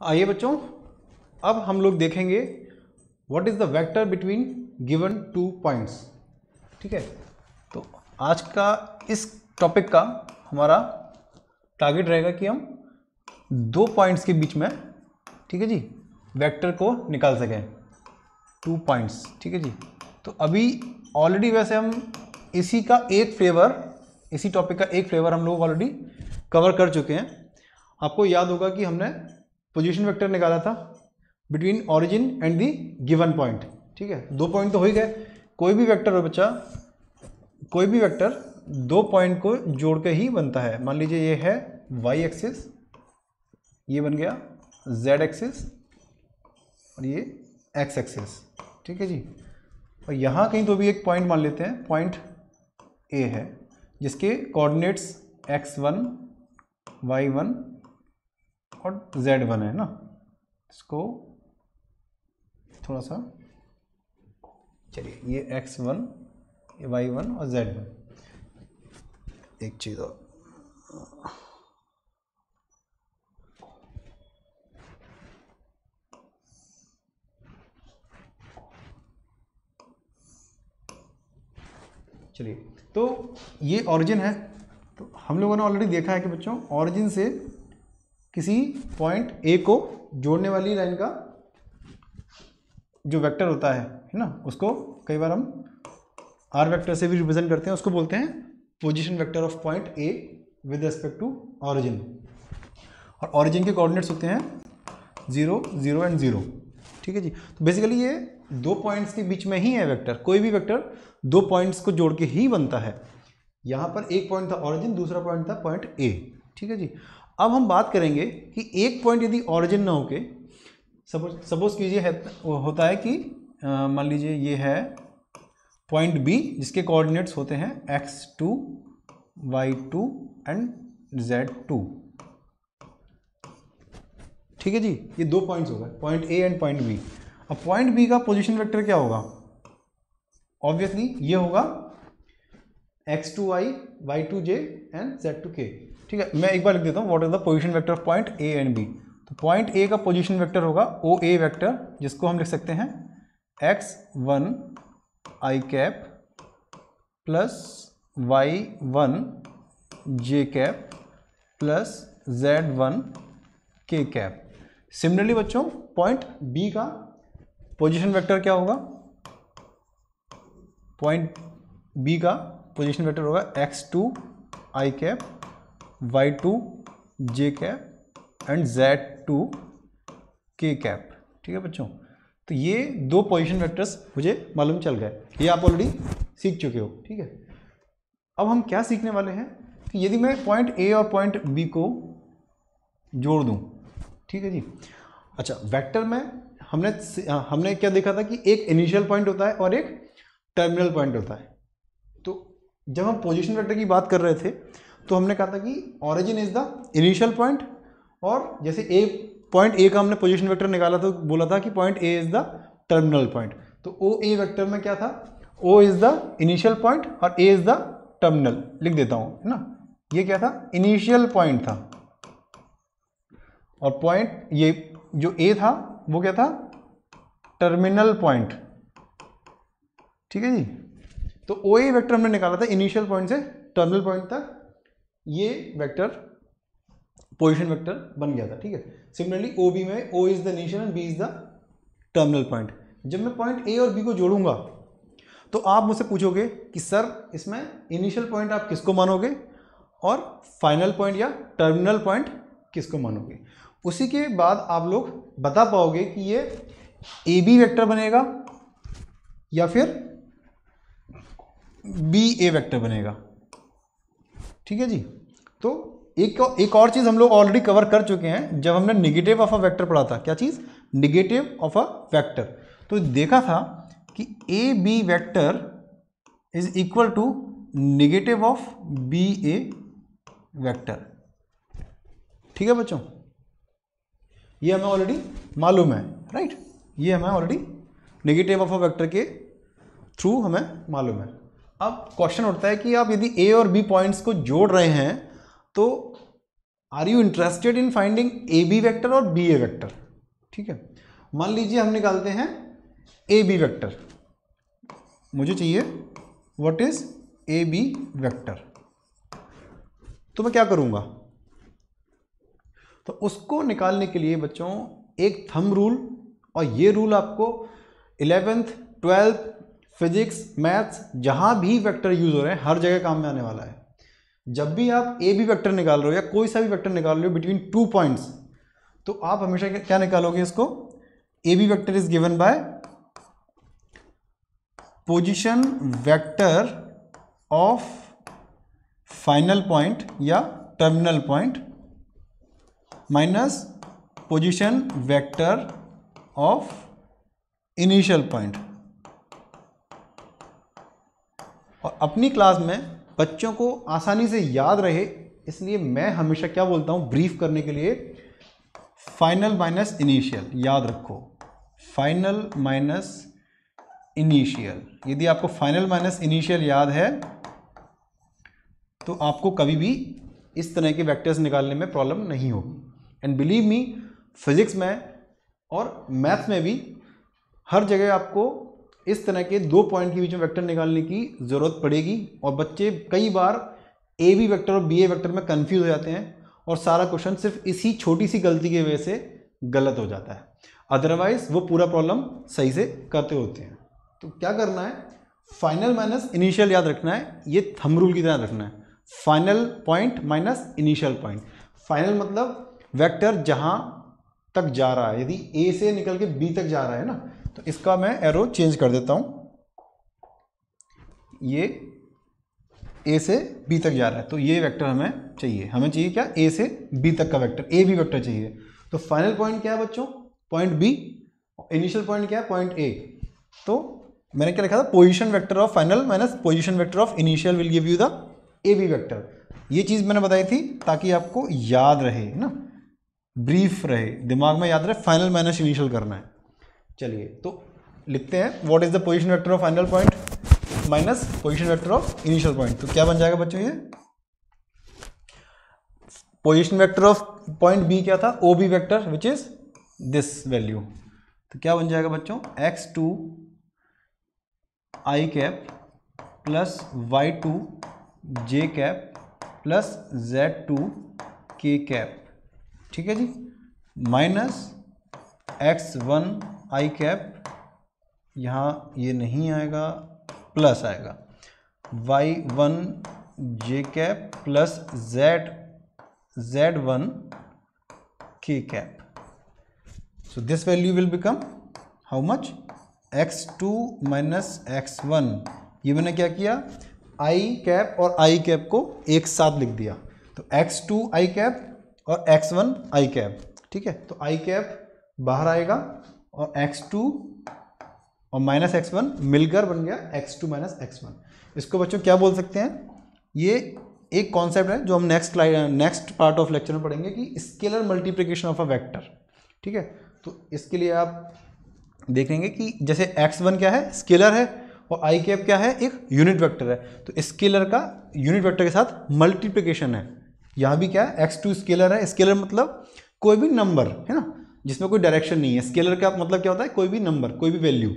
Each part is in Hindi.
आइए बच्चों, अब हम लोग देखेंगे what is the vector between given two points ठीक है? तो आज का इस टॉपिक का हमारा टारगेट रहेगा कि हम दो पॉइंट्स के बीच में, ठीक है जी वेक्टर को निकाल सकें। टू पॉइंट्स ठीक है जी? तो अभी ऑलरेडी वैसे हम इसी का एक फ्लेवर इसी टॉपिक का एक फ्लेवर हम लोग ऑलरेडी कवर कर चुके हैं। आपको याद होगा कि हमने पोजीशन वेक्टर निकाला था between origin and the given point ठीक है? दो पॉइंट तो हो ही गए। कोई भी वेक्टर हो बच्चा, कोई भी वेक्टर दो पॉइंट को जोड़ के ही बनता है। मान लीजिए ये है वाई एक्सिस ये बन गया जेड एक्सिस और ये एक्स एक्सिस ठीक है जी? और यहाँ कहीं तो भी एक पॉइंट मान लेते हैं। पॉइंट ए है, जिसके coordinates X one Y one और जेड वन है ना। इसको थोड़ा सा, चलिए, ये एक्स वन ये वाई वन और जेड वन एक चीज़ और। चलिए तो ये ओरिजिन है। तो हम लोगों ने ऑलरेडी देखा है कि बच्चों ओरिजिन से किसी पॉइंट ए को जोड़ने वाली लाइन का जो वेक्टर होता है है ना? उसको कई बार हम आर वेक्टर से भी रिप्रेजेंट करते हैं, उसको बोलते हैं position vector of point A with respect to origin और ऑरिजिन के कोऑर्डिनेट्स होते हैं ज़ीरो ज़ीरो एंड ज़ीरो ठीक है जी? तो बेसिकली ये दो पॉइंट्स के बीच में ही है वेक्टर कोई भी वेक्टर दो पॉइंट्स को जोड़ के ही बनता है। यहाँ पर एक पॉइंट था ऑरिजिन दूसरा पॉइंट था पॉइंट ए ठीक है जी? अब हम बात करेंगे कि एक पॉइंट यदि ऑरिजिन ना होके सपोज़ सपोज़ कीजिए है, होता है कि मान लीजिए ये है पॉइंट बी जिसके कोऑर्डिनेट्स होते हैं X two Y two and Z two ठीक है जी? ये दो पॉइंट्स हो गए point A and point B अब पॉइंट बी का पोजीशन वेक्टर क्या होगा? ऑब्वियसली ये होगा X two Y Y two J and Z two K ठीक है, मैं एक बार लिख देता हूँ what is the position vector of point A and B तो पॉइंट ए का पोजिशन वैक्टर होगा ओ ए वैक्टर जिसको हम लिख सकते हैं X one I cap plus Y one J cap plus Z one K cap similarly बच्चों पॉइंट बी का पोजिशन वैक्टर क्या होगा? पॉइंट बी का पोजीशन वेक्टर होगा X two I cap Y two J cap and Z two K cap ठीक है बच्चों? तो ये दो पोजीशन वेक्टर्स मुझे मालूम चल गए। ये आप ऑलरेडी सीख चुके हो। ठीक है? अब हम क्या सीखने वाले हैं? कि यदि मैं पॉइंट ए और पॉइंट बी को जोड़ दूँ, ठीक है जी? अच्छा वेक्टर में हमने हमने क्या देखा था कि एक इनिशियल पॉइंट होता है और एक टर्मिनल पॉइंट होता है। जब हम पोजिशन वेक्टर की बात कर रहे थे तो हमने कहा था कि origin is the initial point और जैसे ए पॉइंट ए का हमने पोजिशन वेक्टर निकाला तो बोला था कि point A is the terminal point तो ओ ए वेक्टर में क्या था? O is the initial point और ए इज़ द टर्मिनल लिख देता हूँ, है ना? ये क्या था? इनिशियल पॉइंट था. और पॉइंट ये जो ए था, वो क्या था? टर्मिनल पॉइंट ठीक है जी? तो ओ ए वैक्टर हमने निकाला था इनिशियल पॉइंट से टर्मिनल पॉइंट तक। ये वेक्टर पोजिशन वेक्टर बन गया था, ठीक है? सिमिलरली ओ बी में O is the initial and B is the terminal point जब मैं पॉइंट ए और बी को जोड़ूँगा तो आप मुझसे पूछोगे कि, सर, इसमें इनिशियल पॉइंट आप किसको मानोगे और फाइनल पॉइंट या टर्मिनल पॉइंट किसको मानोगे? उसी के बाद आप लोग बता पाओगे कि ये ए बी वैक्टर बनेगा या फिर बी ए वैक्टर बनेगा। ठीक है जी? तो एक एक और चीज़ हम लोग ऑलरेडी कवर कर चुके हैं, जब हमने निगेटिव ऑफ़ अ वेक्टर पढ़ा था। क्या चीज़? निगेटिव ऑफ़ अ वेक्टर तो देखा था कि A B vector is equal to negative of B A vector ठीक है बच्चों? ये हमें ऑलरेडी मालूम है राइट ये हमें already negative of a vector के थ्रू हमें मालूम है। अब क्वेश्चन उठता है कि आप यदि ए और बी पॉइंट्स को जोड़ रहे हैं तो are you interested in finding A B vector और बी ए वैक्टर ठीक है? मान लीजिए हम निकालते हैं ए बी वैक्टर मुझे चाहिए what is A B vector तो मैं क्या करूँगा? तो उसको निकालने के लिए बच्चों, एक थम रूल और ये रूल आपको इलेवेंथ ट्वेल्थ फिजिक्स, मैथ्स, जहाँ भी वेक्टर यूज़ हो रहे हैं, हर जगह काम में आने वाला है। जब भी आप ए बी वेक्टर निकाल रहे हो या कोई सा भी वेक्टर निकाल रहे हो बिटवीन टू पॉइंट्स तो आप हमेशा क्या निकालोगे इसको? A B vector is given by position vector of final point या terminal point minus position vector of initial point और अपनी क्लास में बच्चों को आसानी से याद रहे, इसलिए मैं हमेशा क्या बोलता हूँ, ब्रीफ करने के लिए फाइनल माइनस इनिशियल याद रखो। फाइनल माइनस इनिशियल यदि आपको फाइनल माइनस इनिशियल याद है तो आपको कभी भी इस तरह के वेक्टर्स निकालने में प्रॉब्लम नहीं होगी। एंड बिलीव मी फिजिक्स में और मैथ्स में भी हर जगह आपको इस तरह के दो पॉइंट के बीच में वेक्टर निकालने की ज़रूरत पड़ेगी और बच्चे कई बार ए बी वैक्टर और बी ए वैक्टर में कन्फ्यूज़ हो जाते हैं और सारा क्वेश्चन सिर्फ़ इसी छोटी सी गलती की वजह से गलत हो जाता है। अदरवाइज़ वो पूरा प्रॉब्लम सही से करते होते हैं। तो क्या करना है? फाइनल माइनस इनिशियल याद रखना है। ये थम रूल की तरह रखना है। Final point minus initial point final मतलब वेक्टर जहाँ तक जा रहा है। यदि ए से निकल के बी तक जा रहा है ना तो इसका मैं एरो चेंज कर देता हूँ। ये ए से बी तक जा रहा है तो ये वेक्टर हमें चाहिए। हमें चाहिए क्या? ए से बी तक का वेक्टर ए बी वेक्टर चाहिए। तो फाइनल पॉइंट क्या है बच्चों? पॉइंट बी इनिशियल पॉइंट क्या है? पॉइंट ए तो मैंने क्या लिखा था? Position vector of final minus position vector of initial will give you the A B vector ये चीज़ मैंने बताई थी ताकि आपको याद रहे ना? ब्रीफ रहे। दिमाग में याद रहे फाइनल माइनस इनिशियल करना है। चलिए तो लिखते हैं what is the position vector of final point minus position vector of initial point तो क्या बन जाएगा बच्चों ये? Position vector of point B क्या था? O B vector which is this value तो क्या बन जाएगा बच्चों? X two I cap plus Y two J cap plus Z two K cap ठीक है जी? Minus X one I cap, यहाँ ये नहीं आएगा, प्लस आएगा। Y one, J cap, plus Z Z one, K cap. So this value will become how much X two minus X one ये मैंने क्या किया? आई कैप और आई कैप को एक साथ लिख दिया। तो एक्स टू आई कैप और एक्स वन आई कैप ठीक है? तो आई कैप बाहर आएगा और x2 और माइनस एक्स वन मिलकर बन गया x2 माइनस एक्स वन इसको बच्चों क्या बोल सकते हैं? ये एक कॉन्सेप्ट है जो हम next next part of lecture में पढ़ेंगे कि scalar multiplication of a vector ठीक है? तो इसके लिए आप देखेंगे कि जैसे x1 क्या है? स्केलर है और आई कैप क्या है? एक यूनिट वेक्टर है. तो स्केलर का यूनिट वेक्टर के साथ मल्टीप्लिकेशन है. यहाँ भी क्या है? एक्स टू स्केलर है. स्केलर मतलब कोई भी नंबर है ना? जिसमें कोई डायरेक्शन नहीं है। स्केलर का मतलब क्या होता है? कोई भी नंबर कोई भी वैल्यू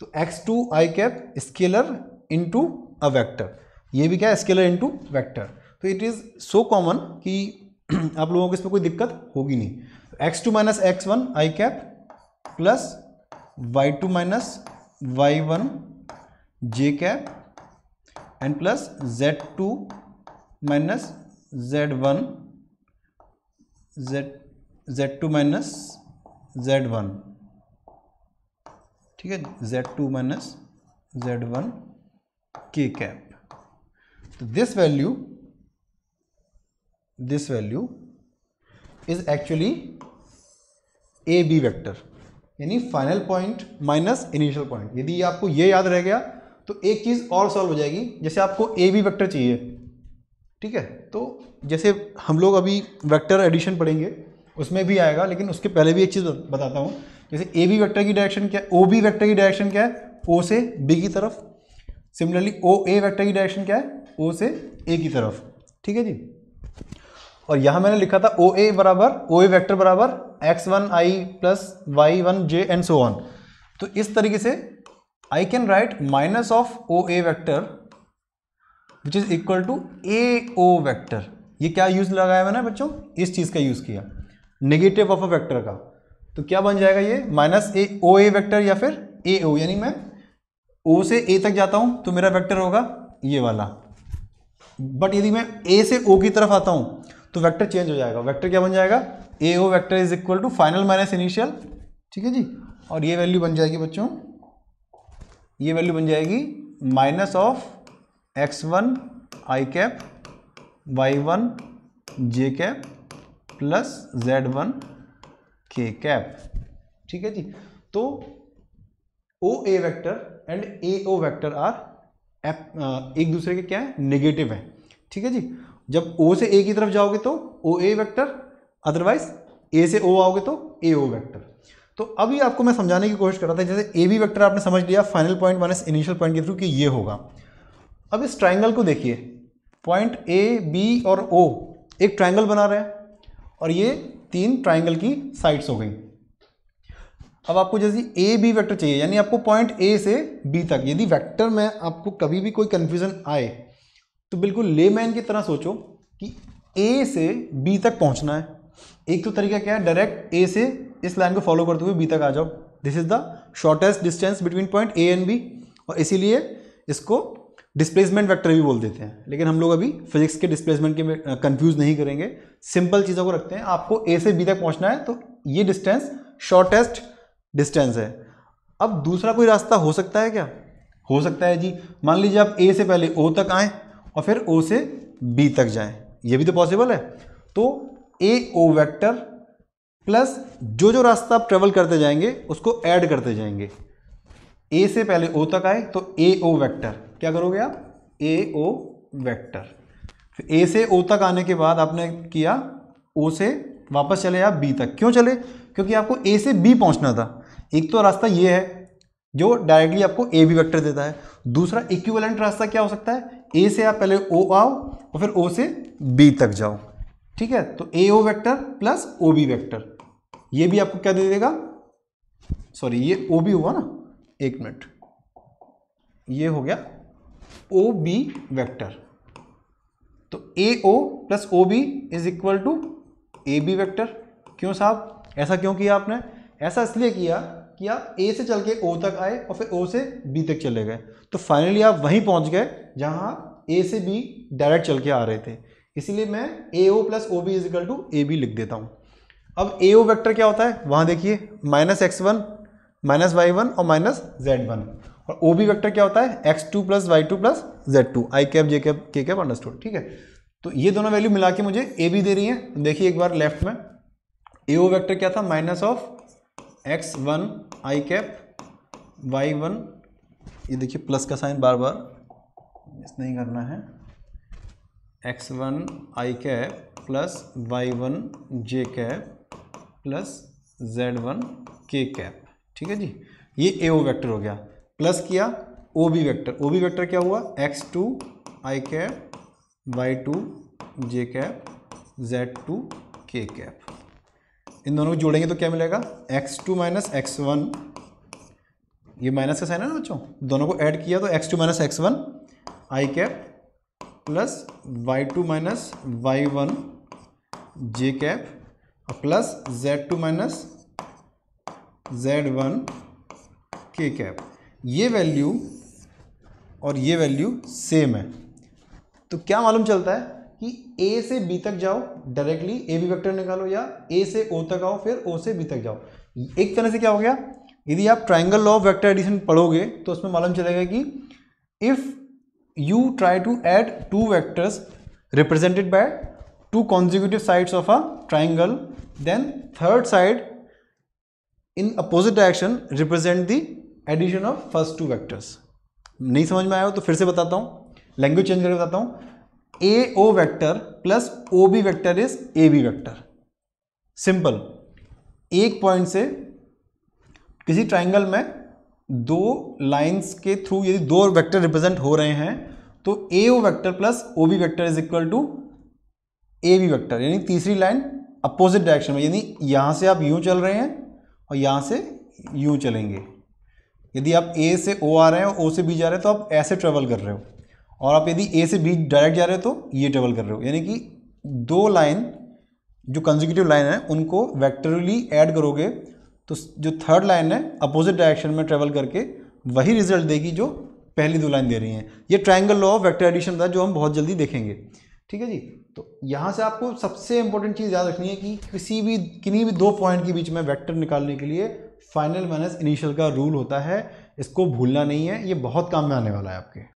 तो X two I cap scalar into a vector ये भी क्या है? स्केलर इंटू वैक्टर तो इट इज़ सो कॉमन कि आप लोगों को इसमें कोई दिक्कत होगी नहीं। X two minus X one I cap plus Y two minus Y one J cap and plus Z two minus Z one Z Z two minus Z one ठीक है? Z two minus Z one K cap तो this value this value is actually A B vector यानी final point minus initial point यदि आपको ये याद रह गया तो एक चीज़ और सॉल्व हो जाएगी। जैसे आपको ए बी वेक्टर चाहिए, ठीक है? तो जैसे हम लोग अभी वेक्टर एडिशन पढ़ेंगे उसमें भी आएगा, लेकिन उसके पहले भी एक चीज़ बताता हूँ। जैसे ए बी वैक्टर की डायरेक्शन क्या ओ बी वैक्टर की डायरेक्शन क्या है? ओ से बी की तरफ़। सिमिलरली ओ ए वैक्टर की डायरेक्शन क्या है? ओ से ए की तरफ़। ठीक है जी? और यहाँ मैंने लिखा था ओ ए बराबर ओ ए वैक्टर बराबर X one I plus Y one J and so on तो इस तरीके से I can write minus of O A vector which is equal to A O vector ये क्या यूज़ लगाया मैंने बच्चों? इस चीज़ का यूज़ किया। नेगेटिव ऑफ़ अ वैक्टर का। तो क्या बन जाएगा ये? Minus A, O, A vector या फिर ए, ओ, यानी मैं ओ से ए तक जाता हूँ तो मेरा वेक्टर होगा ये वाला। बट यदि मैं ए से ओ की तरफ़ आता हूँ तो वेक्टर चेंज हो जाएगा। वेक्टर क्या बन जाएगा? A, O vector is equal to final minus initial. ठीक है जी? और ये वैल्यू बन जाएगी बच्चों, ये वैल्यू बन जाएगी minus of X one I cap, Y one J cap plus Z one K cap. ठीक है जी? तो O A vector and A O vector are app एक दूसरे के क्या है? नेगेटिव है। ठीक है जी? जब ओ से ए की तरफ़ जाओगे तो ओ ए वैक्टर अदरवाइज़ ए से ओ आओगे तो ए ओ वैक्टर। तो अभी आपको मैं समझाने की कोशिश कर रहा था, जैसे ए बी वैक्टर आपने समझ लिया final point minus initial point के थ्रू कि ये होगा। अब इस ट्राइंगल को देखिए। पॉइंट ए बी और ओ एक ट्राइंगल बना रहे हैं। और ये तीन ट्राइंगल की साइड्स हो गई। अब आपको जैसे ए बी वेक्टर चाहिए, यानी आपको पॉइंट ए से बी तक, यदि वेक्टर में आपको कभी भी कोई कन्फ्यूज़न आए तो बिल्कुल लेमैन की तरह सोचो कि ए से बी तक पहुँचना है। एक तो तरीका क्या है डायरेक्ट ए से इस लाइन को फॉलो करते हुए बी तक आ जाओ। This is the shortest distance between point A and B और इसीलिए इसको डिस्प्लेसमेंट वेक्टर भी बोल देते हैं। लेकिन हम लोग अभी फिजिक्स के डिस्प्लेसमेंट के कंफ्यूज नहीं करेंगे। सिंपल चीज़ों को रखते हैं। आपको ए से बी तक पहुँचना है तो ये डिस्टेंस शॉर्टेस्ट डिस्टेंस है। अब दूसरा कोई रास्ता हो सकता है क्या? हो सकता है जी। मान लीजिए आप ए से पहले ओ तक आए और फिर ओ से बी तक जाएँ। ये भी तो पॉसिबल है। तो ए ओ वैक्टर प्लस जो जो रास्ता आप ट्रेवल करते जाएँगे, उसको ऐड करते जाएँगे। ए से पहले ओ तक आए तो ए ओ वैक्टर क्या करोगे आप? ए ओ वैक्टर फिर ए से ओ तक आने के बाद आपने किया ओ से वापस चले आप बी तक। क्यों चले? क्योंकि आपको ए से बी पहुँचना था। एक तो रास्ता ये है, जो डायरेक्टली आपको ए बी वेक्टर देता है। दूसरा इक्विवेलेंट रास्ता क्या हो सकता है? ए से आप पहले ओ आओ और फिर ओ से बी तक जाओ। ठीक है? तो A O vector plus O B vector ये भी आपको क्या दे देगा? सॉरी ये ओ बी हुआ ना? एक मिनट। ये हो गया ओ बी वैक्टर तो A O plus O B is equal to A B vector क्यों साहब? ऐसा क्यों किया आपने? ऐसा इसलिए किया कि आप ए से चल के ओ तक आए और फिर ओ से बी तक चले गए। तो फाइनली आप वहीं पहुँच गए जहाँ ए से बी डायरेक्ट चल के आ रहे थे। इसीलिए मैं A O plus O B is equal to A B लिख देता हूँ। अब ए ओ वैक्टर क्या होता है? वहाँ देखिए minus X one minus Y one और माइनस जेड वन और ओ बी वैक्टर क्या होता है? X two plus Y two plus Z two I cap J cap K cap understood ठीक है? तो ये दोनों वैल्यू मिला के मुझे ए बी दे रही है। देखिए एक बार लेफ़्ट में। ए ओ वैक्टर क्या था? Minus of X one I cap Y one ये देखिए प्लस का साइन बार बार। मिस नहीं करना है। X one I cap plus Y one J cap plus Z one K cap ठीक है जी? ये ए ओ वैक्टर हो गया। प्लस किया O B vector. O B vector क्या हुआ? X two I cap, Y two J cap, Z two K cap. इन दोनों को जोड़ेंगे तो क्या मिलेगा? X two minus X one. ये माइनस का साइन है ना बच्चों? दोनों को ऐड किया तो X two minus X one, I cap plus Y two minus Y one, J cap, और plus Z two minus Z one, K cap. ये वैल्यू और ये वैल्यू सेम है। तो क्या मालूम चलता है कि ए से बी तक जाओ डायरेक्टली ए बी वेक्टर निकालो या ए से ओ तक आओ, फिर ओ से बी तक जाओ। एक तरह से क्या हो गया? यदि आप triangle law of vector addition पढ़ोगे तो उसमें मालूम चलेगा कि if you try to add two vectors represented by two consecutive sides of a triangle then third side in opposite direction represent the addition of first two vectors. नहीं समझ में आया हो तो फिर से बताता हूँ। लैंग्वेज चेंज करके बताता हूँ। A O vector plus O B vector is A B vector simple एक पॉइंट से किसी ट्राइंगल में दो लाइंस के थ्रू यदि दो वेक्टर रिप्रेजेंट हो रहे हैं तो A O vector plus O B vector is equal to A B vector यानी तीसरी लाइन अपोजिट डायरेक्शन में। यानी यहाँ से आप यूँ चल रहे हैं और यहाँ से यूँ चलेंगे। यदि आप ए से ओ आ रहे हैं ओ से बी जा रहे हैं तो आप ऐसे ट्रेवल कर रहे हो। और आप यदि ए से बी डायरेक्ट जा रहे हो तो ये ट्रेवल कर रहे हो। यानी कि दो लाइन जो कंजिक्यूटिव लाइन है, उनको वेक्टरली ऐड करोगे तो जो थर्ड लाइन है अपोजिट डायरेक्शन में ट्रेवल करके, वही रिज़ल्ट देगी जो पहली दो लाइन दे रही हैं। ये triangle law of vector addition था, जो हम बहुत जल्दी देखेंगे। ठीक है जी? तो यहाँ से आपको सबसे इंपॉर्टेंट चीज़ याद रखनी है कि किसी भी, किन्हीं भी दो पॉइंट के बीच में वेक्टर निकालने के लिए फाइनल माइनस इनिशियल का रूल होता है, इसको भूलना नहीं है, ये बहुत काम में आने वाला है आपके।